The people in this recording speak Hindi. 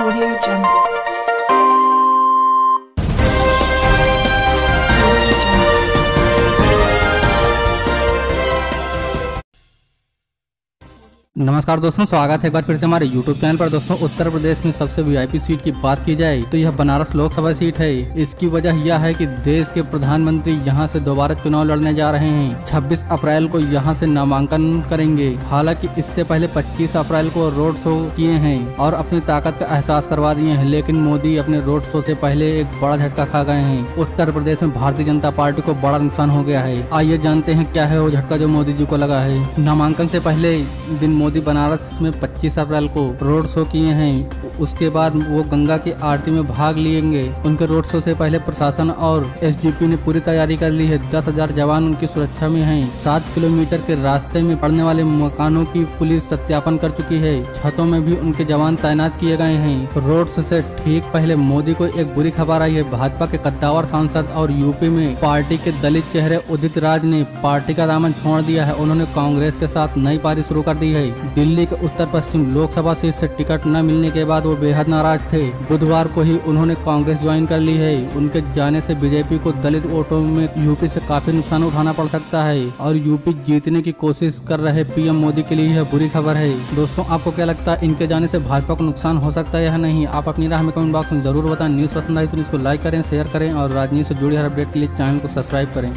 Audio Jungle. नमस्कार दोस्तों, स्वागत है एक बार फिर से हमारे YouTube चैनल पर। दोस्तों, उत्तर प्रदेश में सबसे वीआईपी सीट की बात की जाए तो यह बनारस लोकसभा सीट है। इसकी वजह यह है कि देश के प्रधानमंत्री यहाँ से दोबारा चुनाव लड़ने जा रहे हैं। 26 अप्रैल को यहाँ से नामांकन करेंगे। हालाँकि इससे पहले 25 अप्रैल को रोड शो किए हैं और अपनी ताकत का एहसास करवा दिए हैं। लेकिन मोदी अपने रोड शो ऐसी पहले एक बड़ा झटका खा गए हैं। उत्तर प्रदेश में भारतीय जनता पार्टी को बड़ा नुकसान हो गया है। आइए जानते हैं क्या है वो झटका जो मोदी जी को लगा है। नामांकन ऐसी पहले दिन मोदी बनारस में 25 अप्रैल को रोड शो किए हैं। उसके बाद वो गंगा की आरती में भाग लेंगे। उनके रोड शो से पहले प्रशासन और एसडीपी ने पूरी तैयारी कर ली है। दस हज़ार जवान उनकी सुरक्षा में हैं। सात किलोमीटर के रास्ते में पड़ने वाले मकानों की पुलिस सत्यापन कर चुकी है। छतों में भी उनके जवान तैनात किए गए हैं। रोड शो से ठीक पहले मोदी को एक बुरी खबर आई है। भाजपा के कद्दावर सांसद और यूपी में पार्टी के दलित चेहरे उदित राज ने पार्टी का दामन छोड़ दिया है। उन्होंने कांग्रेस के साथ नई पारी शुरू कर दी है। दिल्ली के उत्तर पश्चिम लोकसभा सीट से टिकट न मिलने के बाद वो बेहद नाराज़ थे। बुधवार को ही उन्होंने कांग्रेस ज्वाइन कर ली है। उनके जाने से बीजेपी को दलित वोटों में यूपी से काफ़ी नुकसान उठाना पड़ सकता है और यूपी जीतने की कोशिश कर रहे पीएम मोदी के लिए यह बुरी खबर है। दोस्तों, आपको क्या लगता है, इनके जाने से भाजपा को नुकसान हो सकता है या नहीं? आप अपनी राह में कमेंट बॉक्स में ज़रूर बताएँ। न्यूज़ पसंद आई तो इसको लाइक करें शेयर करें और राजनीति से जुड़ी हर अपडेट के लिए चैनल को सब्सक्राइब करें।